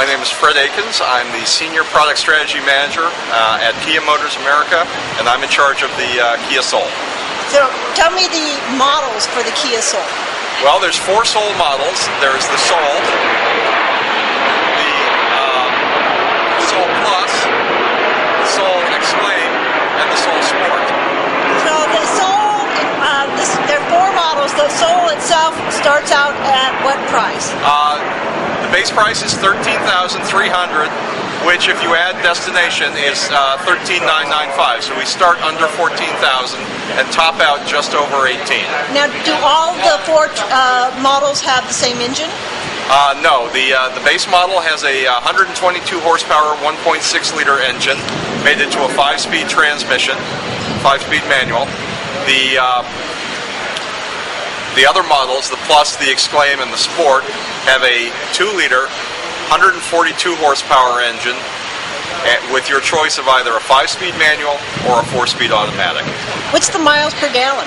My name is Fred Aikins. I'm the Senior Product Strategy Manager uh, at Kia Motors America, and I'm in charge of the uh, Kia Soul. So tell me the models for the Kia Soul. Well, there's four Soul models. There's the Soul, the uh, Soul Plus, the Soul Exclaim, and the Soul Sport. So the Soul, uh, this, there are four models. The Soul itself starts out at what price? Uh, base price is thirteen thousand three hundred, which, if you add destination, is uh, thirteen nine nine five. So we start under fourteen thousand and top out just over eighteen. Now, do all the four uh, models have the same engine? Uh, no, the uh, the base model has a 122 horsepower, 1.6 liter engine, made into a five-speed transmission, five-speed manual. The uh, the other models, the Plus, the Exclaim, and the Sport, have a 2-liter, 142 horsepower engine eh, with your choice of either a 5-speed manual or a 4-speed automatic. What's the miles per gallon?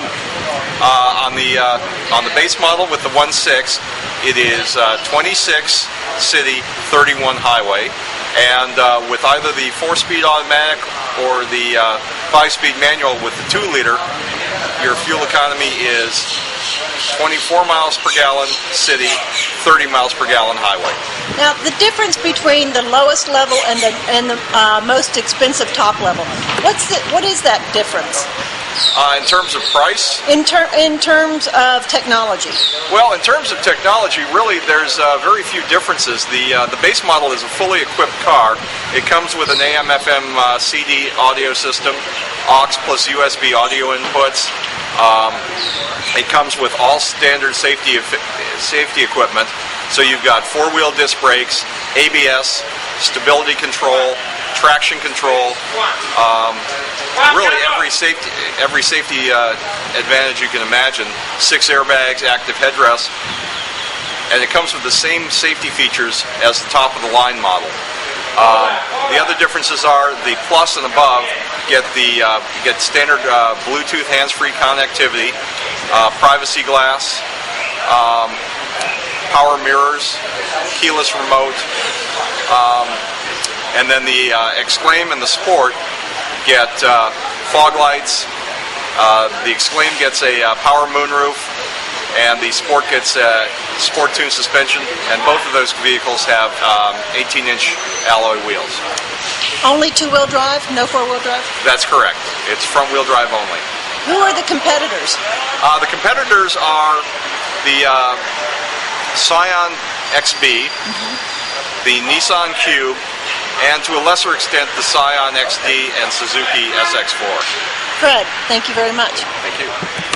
Uh, on the uh, on the base model with the 1.6, it is uh, 26 city, 31 highway, and uh, with either the 4-speed automatic or the 5-speed manual with the 2-liter, your fuel economy is 24 miles per gallon city, 30 miles per gallon highway. Now, the difference between the lowest level and the and the uh, most expensive top level. What's the what is that difference? Uh, in terms of price? In, ter- in terms of technology? Well, in terms of technology, really, there's uh, very few differences. The uh, the base model is a fully equipped car. It comes with an AM/FM uh, CD audio system, aux plus USB audio inputs. Um, it comes with all standard safety safety equipment. So you've got four-wheel disc brakes, ABS, stability control, traction control. Um, really, every safety every safety uh, advantage you can imagine. Six airbags, active headrest, and it comes with the same safety features as the top of the line model. Um, the other differences are the Plus and above get the uh, get standard uh, Bluetooth hands-free connectivity, uh, privacy glass, um, power mirrors, keyless remote, um, and then the uh, Exclaim and the Sport get uh, fog lights. The Exclaim gets a power moonroof, and the Sport gets a Sport Tune suspension, and both of those vehicles have 18-inch um, alloy wheels. Only two-wheel drive, no four-wheel drive? That's correct. It's front-wheel drive only. Who are the competitors? Uh, the competitors are the uh, Scion XB, mm-hmm. the Nissan Cube, and to a lesser extent the Scion XD and Suzuki SX4. Fred, thank you very much. Thank you.